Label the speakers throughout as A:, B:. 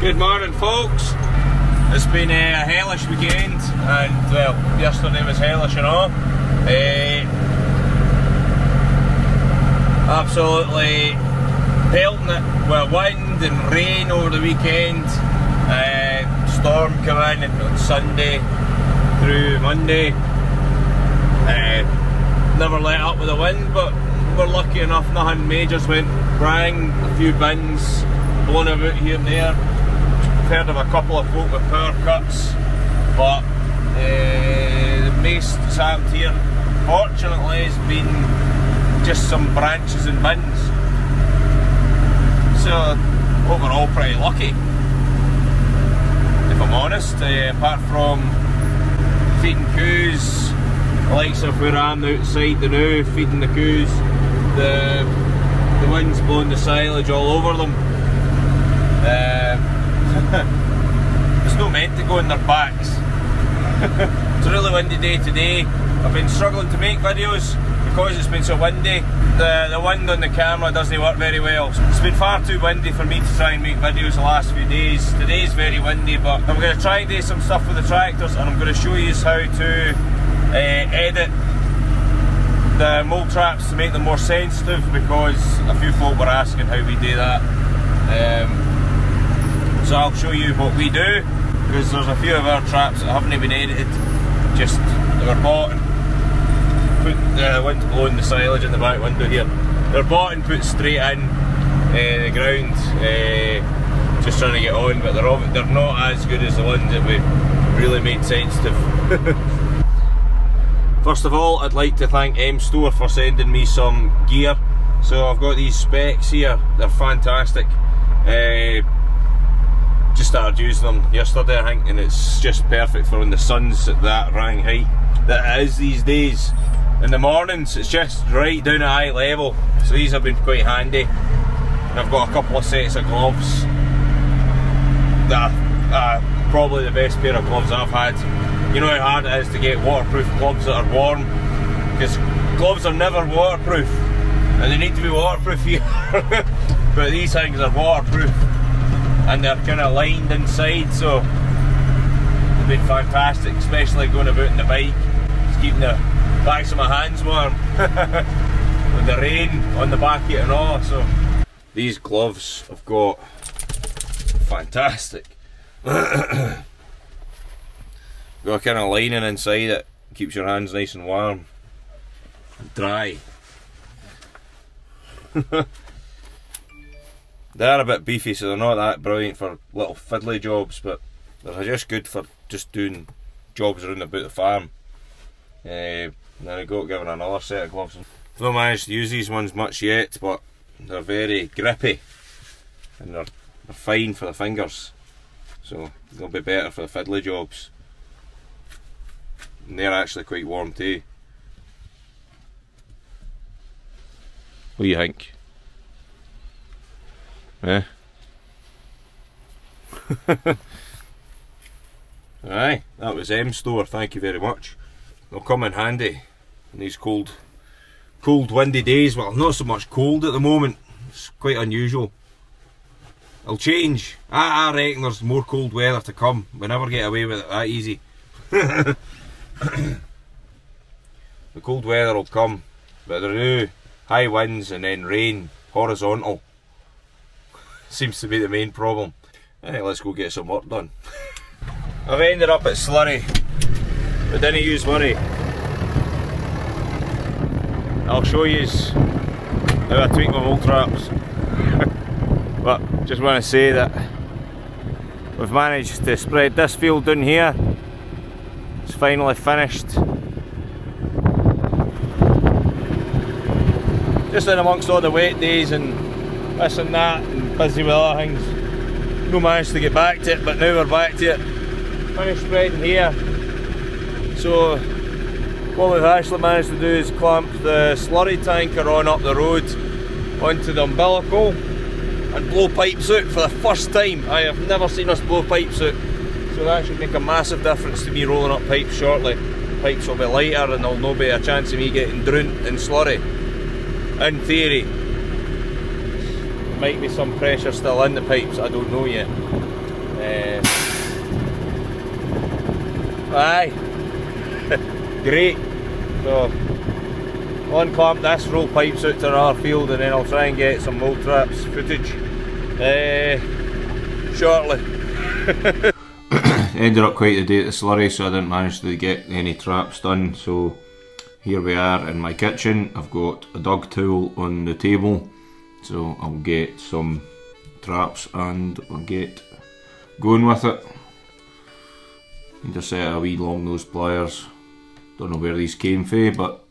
A: Good morning, folks. It's been a hellish weekend, and well, yesterday was hellish and all. Uh, absolutely pelting it with wind and rain over the weekend. Uh, storm coming in on Sunday through Monday. Uh, never let up with the wind, but we're lucky enough nothing majors went wrong. A few bins blown about here and there heard of a couple of folk with power cuts, but uh, the most happened here, fortunately, has been just some branches and bins. So overall, pretty lucky. If I'm honest, uh, apart from feeding coos, the likes of where I'm outside the now, feeding the coos, the the wind's blowing the silage all over them. Uh, it's not meant to go in their backs. it's a really windy day today. I've been struggling to make videos because it's been so windy. The, the wind on the camera doesn't work very well. It's been far too windy for me to try and make videos the last few days. Today's very windy but I'm going to try and do some stuff with the tractors and I'm going to show you how to uh, edit the mole traps to make them more sensitive because a few folk were asking how we do that. Um, so I'll show you what we do because there's a few of our traps that haven't been edited just they were bought and put the wind blowing the silage in the back window here they're bought and put straight in uh, the ground uh, just trying to get on but they're, they're not as good as the ones that we really made sensitive First of all, I'd like to thank M Store for sending me some gear. So I've got these specs here, they're fantastic. Uh, just started using them yesterday, I think, and it's just perfect for when the sun's at that rang height that it is these days. In the mornings, it's just right down at eye level, so these have been quite handy. And I've got a couple of sets of gloves that are uh, probably the best pair of gloves I've had. You know how hard it is to get waterproof gloves that are warm, because gloves are never waterproof, and they need to be waterproof here. but these things are waterproof and they're kind of lined inside so they've been fantastic especially going about in the bike. Just keeping the backs of my hands warm. With the rain on the back of it and all so these gloves I've got fantastic. Got a kind of lining inside it keeps your hands nice and warm and dry They're a bit beefy, so they're not that brilliant for little fiddly jobs, but they're just good for just doing jobs around about the farm. Uh, then I got given another set of gloves. I've not managed to use these ones much yet, but they're very grippy and they're, they're fine for the fingers, so they'll be better for the fiddly jobs. And they're actually quite warm too. What do you think? Yeah. Aye, that was M Store, thank you very much. They'll come in handy in these cold, cold windy days. Well, not so much cold at the moment, it's quite unusual. It'll change. I, I reckon there's more cold weather to come. We never get away with it that easy. the cold weather will come, but there are high winds and then rain, horizontal seems to be the main problem. Right, let's go get some work done. I've ended up at Slurry, but didn't use money. I'll show you how I tweak my mole traps. but just want to say that we've managed to spread this field down here. It's finally finished. Just in amongst all the wet days and this and that busy with other things. No managed to get back to it, but now we're back to it. Finished spreading here. So what we've actually managed to do is clamp the slurry tanker on up the road onto the umbilical and blow pipes out for the first time. I have never seen us blow pipes out. So that should make a massive difference to me rolling up pipes shortly. Pipes will be lighter and there'll no be a chance of me getting drowned in slurry. In theory might be some pressure still in the pipes, I don't know yet. Uh, aye, great. So unclamp this, roll pipes out to our field, and then I'll try and get some mole traps footage uh, shortly. Ended up quite a day at the slurry, so I didn't manage to get any traps done. So here we are in my kitchen. I've got a dog tool on the table, so I'll get some traps and I'll get going with it. Need a set of wee long nose pliers. Don't know where these came from, but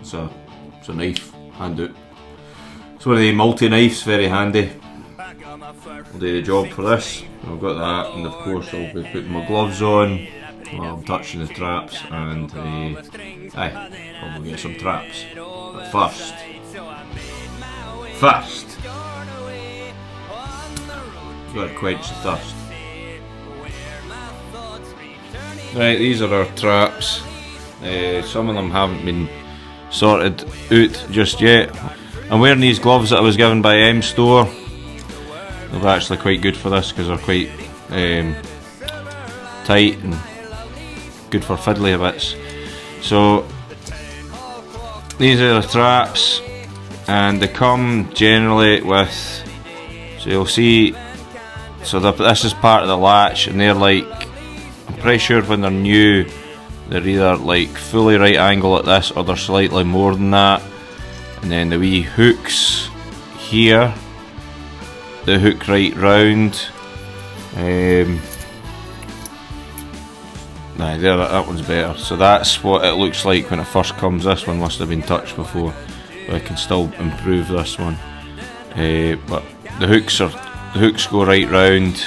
A: it's a it's a knife, hand out. It's one of the multi knives, very handy. I'll do the job for this. I've got that, and of course I'll be putting my gloves on while I'm touching the traps, and uh, aye, I'll get some traps. First, first, got to quench the thirst. Right, these are our traps. Uh, some of them haven't been sorted out just yet. I'm wearing these gloves that I was given by M Store. They're actually quite good for this because they're quite um, tight and good for fiddly bits. So these are the traps and they come generally with so you'll see so this is part of the latch and they're like I'm pretty sure when they're new they're either like fully right angle at this or they're slightly more than that and then the wee hooks here the hook right round. Um, nah, there, that one's better. So that's what it looks like when it first comes. This one must have been touched before, but I can still improve this one. Uh, but the hooks are the hooks go right round,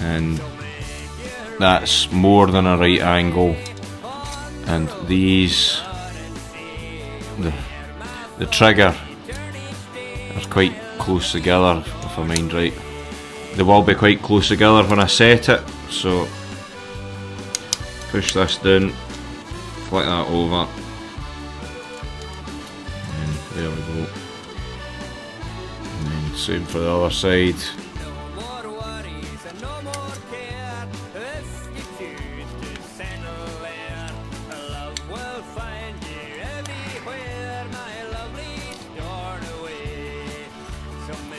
A: and that's more than a right angle. And these, the the trigger, are quite close together if I mind right. They will be quite close together when I set it, so push this down, flick that over, and there we go. And same for the other side.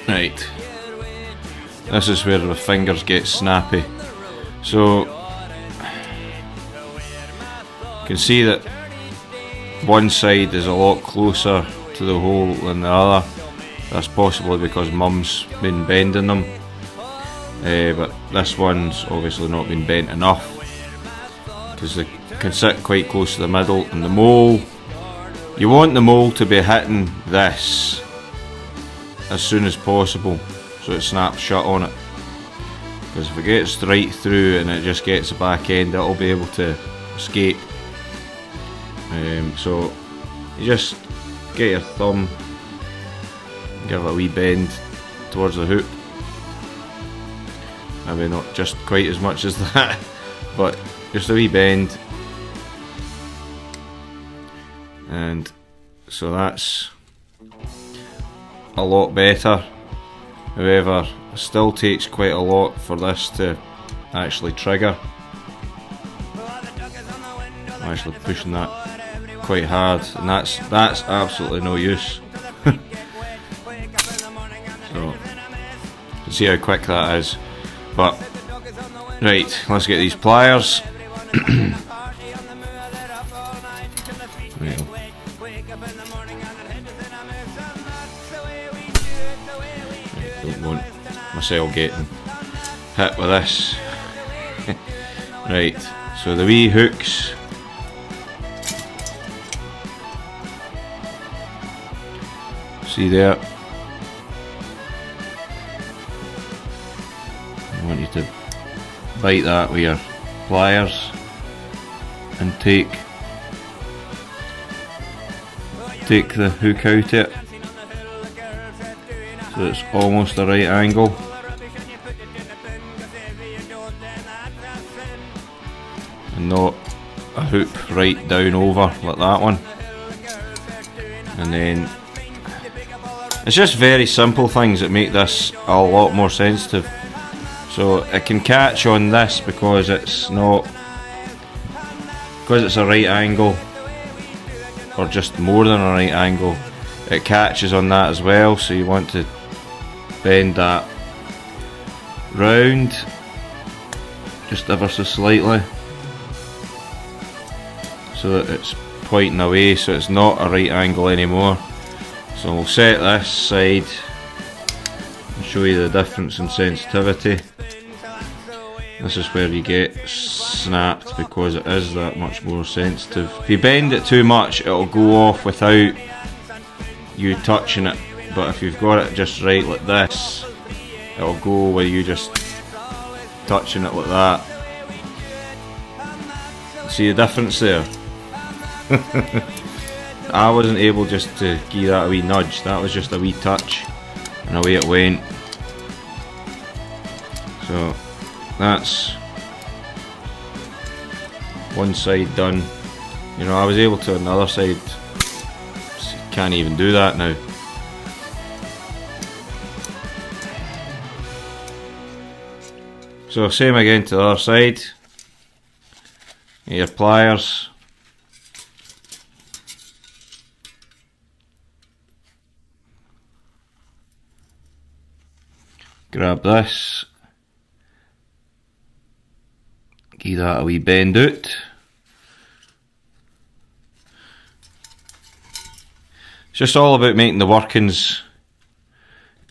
A: Right. This is where the fingers get snappy. So can see that one side is a lot closer to the hole than the other. That's possibly because mum's been bending them. Uh, but this one's obviously not been bent enough because they can sit quite close to the middle and the mole you want the mole to be hitting this as soon as possible so it snaps shut on it because if it gets straight through and it just gets the back end it'll be able to escape um, so you just get your thumb give it a wee bend towards the hoop maybe not just quite as much as that but just a wee bend and so that's a lot better. However, still takes quite a lot for this to actually trigger. I'm actually pushing that quite hard and that's that's absolutely no use. so see how quick that is. But right, let's get these pliers. don't want myself getting hit with this. right, so the wee hooks. See there? I want you to bite that with your pliers and take take the hook out it. So it's almost the right angle. And not a hoop right down over like that one. And then It's just very simple things that make this a lot more sensitive. So it can catch on this because it's not because it's a right angle or just more than a right angle it catches on that as well so you want to bend that round just ever so slightly so that it's pointing away so it's not a right angle anymore so we'll set this side and show you the difference in sensitivity. This is where you get snapped because it is that much more sensitive. If you bend it too much it'll go off without you touching it but if you've got it just right like this it'll go where you just touching it like that. See the difference there? I wasn't able just to give that a wee nudge, that was just a wee touch and away it went. So that's one side done. You know, I was able to another side, can't even do that now. So same again to the other side. Your pliers grab this, give that a wee bend out. It's just all about making the workings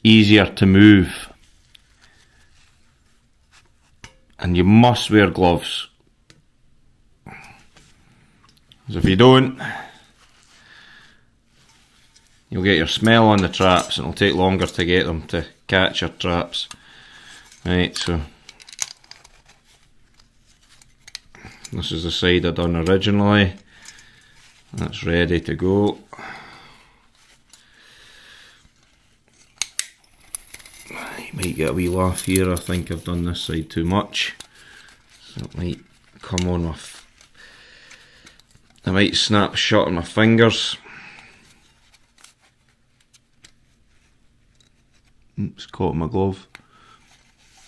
A: easier to move. And you must wear gloves. Because if you don't, you'll get your smell on the traps and it'll take longer to get them to catch your traps. Right, so this is the side I done originally. That's ready to go. You might get a wee laugh here, I think I've done this side too much. So it might come on my... I might snap shut on my fingers. Oops, caught in my glove.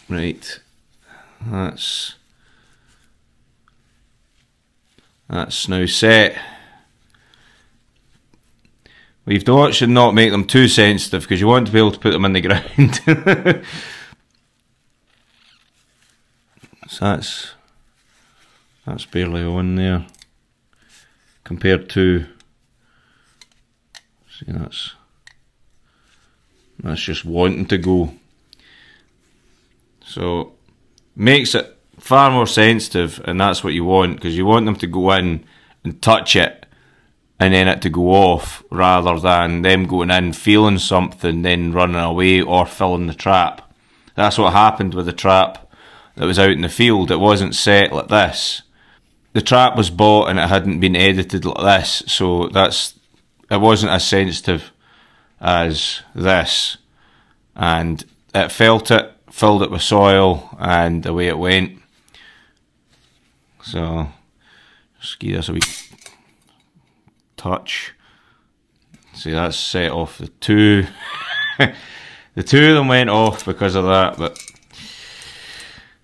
A: Right, that's that's now set. We've thought should not make them too sensitive because you want to be able to put them in the ground. so that's that's barely on there compared to see that's that's just wanting to go. So makes it far more sensitive, and that's what you want because you want them to go in and touch it and then it to go off rather than them going in, feeling something, then running away or filling the trap. That's what happened with the trap that was out in the field. It wasn't set like this. The trap was bought and it hadn't been edited like this, so that's it wasn't as sensitive as this, and it felt it, filled it with soil, and away it went. So, just give this a wee touch. See, that's set off the two. the two of them went off because of that, but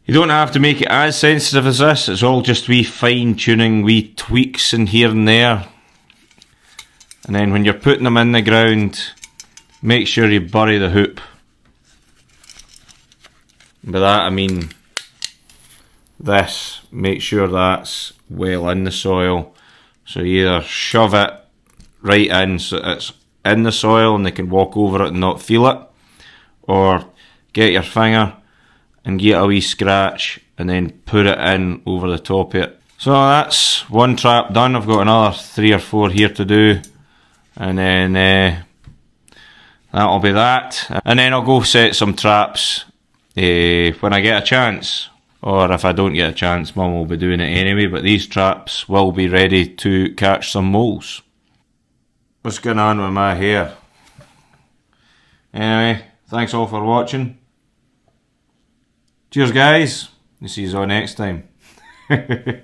A: you don't have to make it as sensitive as this. It's all just wee fine tuning, wee tweaks in here and there. And then when you're putting them in the ground, make sure you bury the hoop. By that I mean this, make sure that's well in the soil. So you either shove it right in so it's in the soil and they can walk over it and not feel it, or get your finger and get a wee scratch and then put it in over the top of it. So that's one trap done. I've got another three or four here to do, and then uh, that'll be that. And then I'll go set some traps uh, when I get a chance. Or if I don't get a chance, Mum will be doing it anyway, but these traps will be ready to catch some moles. What's going on with my hair? Anyway, thanks all for watching. Cheers guys, see you all next time.